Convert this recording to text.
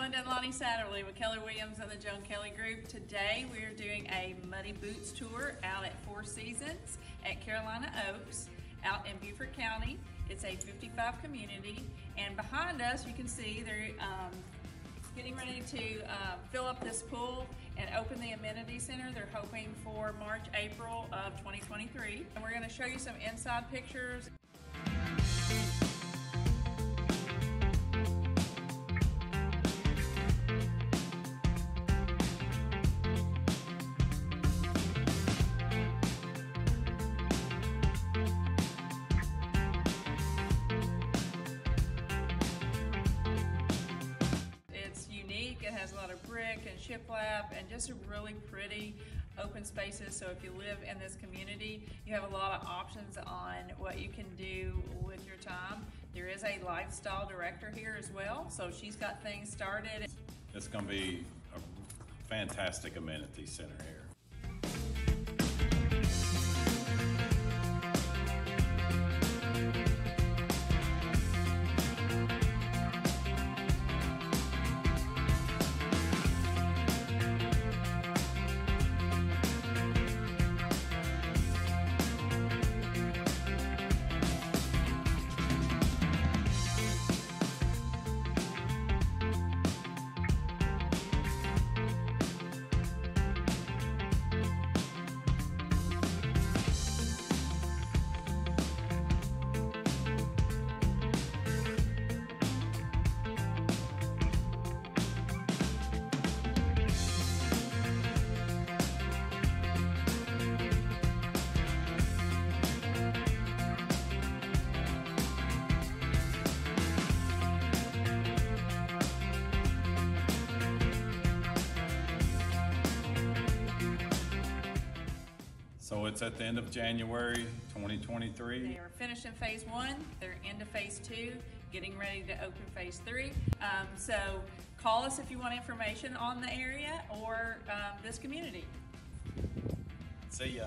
Glenda and Lonny Satterly with Keller Williams and the Joan Kelly Group. Today we are doing a Muddy Boots tour out at Four Seasons at Carolina Oaks out in Beaufort County. It's a 55 community and behind us you can see they're um, getting ready to uh, fill up this pool and open the amenity center. They're hoping for March, April of 2023. And we're going to show you some inside pictures. Has a lot of brick and shiplap and just a really pretty open spaces. So if you live in this community, you have a lot of options on what you can do with your time. There is a lifestyle director here as well, so she's got things started. It's gonna be a fantastic amenity center here. So it's at the end of January 2023. They are finishing phase one, they're into phase two, getting ready to open phase three. Um, so call us if you want information on the area or um, this community. See ya.